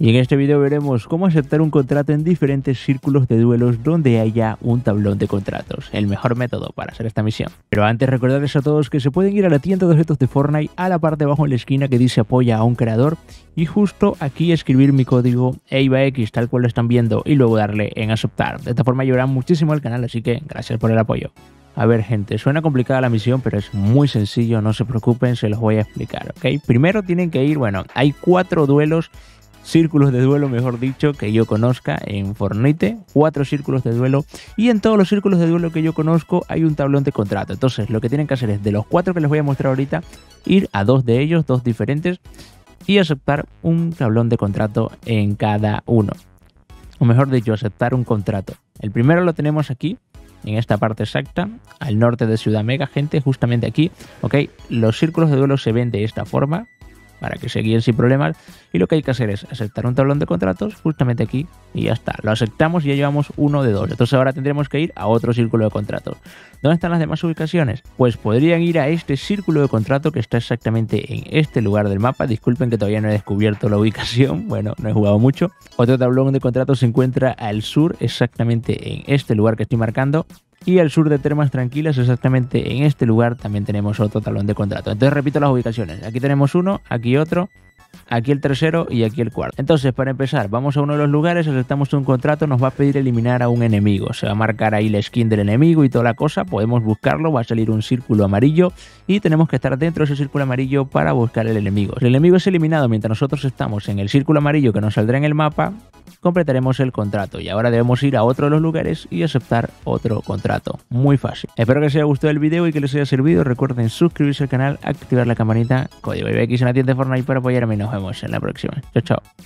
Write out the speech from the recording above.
Y en este video veremos cómo aceptar un contrato en diferentes círculos de duelos donde haya un tablón de contratos, el mejor método para hacer esta misión. Pero antes recordarles a todos que se pueden ir a la tienda de objetos de Fortnite a la parte de abajo en la esquina que dice apoya a un creador y justo aquí escribir mi código EIVAX tal cual lo están viendo y luego darle en aceptar. De esta forma ayudarán muchísimo al canal, así que gracias por el apoyo. A ver, gente, suena complicada la misión, pero es muy sencillo, no se preocupen, se los voy a explicar, ¿ok? Primero tienen que ir, bueno, hay cuatro duelos círculos de duelo, mejor dicho, que yo conozca en Fornite, cuatro círculos de duelo, y en todos los círculos de duelo que yo conozco hay un tablón de contrato. Entonces, lo que tienen que hacer es, de los cuatro que les voy a mostrar ahorita, ir a dos de ellos, dos diferentes, y aceptar un tablón de contrato en cada uno. O mejor dicho, aceptar un contrato. El primero lo tenemos aquí, en esta parte exacta, al norte de Ciudad Mega, gente, justamente aquí, ¿ok? Los círculos de duelo se ven de esta forma, para que se guíen sin problemas. Y lo que hay que hacer es aceptar un tablón de contratos justamente aquí y ya está. Lo aceptamos y ya llevamos uno de dos. Entonces ahora tendremos que ir a otro círculo de contratos. ¿Dónde están las demás ubicaciones? Pues podrían ir a este círculo de contrato que está exactamente en este lugar del mapa. Disculpen que todavía no he descubierto la ubicación. Bueno, no he jugado mucho. Otro tablón de contratos se encuentra al sur, exactamente en este lugar que estoy marcando. Y al sur de Termas Tranquilas, exactamente en este lugar, también tenemos otro talón de contrato. Entonces repito las ubicaciones. Aquí tenemos uno, aquí otro, aquí el tercero y aquí el cuarto. Entonces, para empezar, vamos a uno de los lugares, aceptamos un contrato, nos va a pedir eliminar a un enemigo. Se va a marcar ahí la skin del enemigo y toda la cosa. Podemos buscarlo, va a salir un círculo amarillo y tenemos que estar dentro de ese círculo amarillo para buscar el enemigo. El enemigo es eliminado mientras nosotros estamos en el círculo amarillo que nos saldrá en el mapa, completaremos el contrato y ahora debemos ir a otro de los lugares y aceptar otro contrato. Muy fácil. Espero que les haya gustado el video y que les haya servido. Recuerden suscribirse al canal, activar la campanita, código IBX en la tienda de Fortnite para apoyarme nos vemos en la próxima. Chao, chao.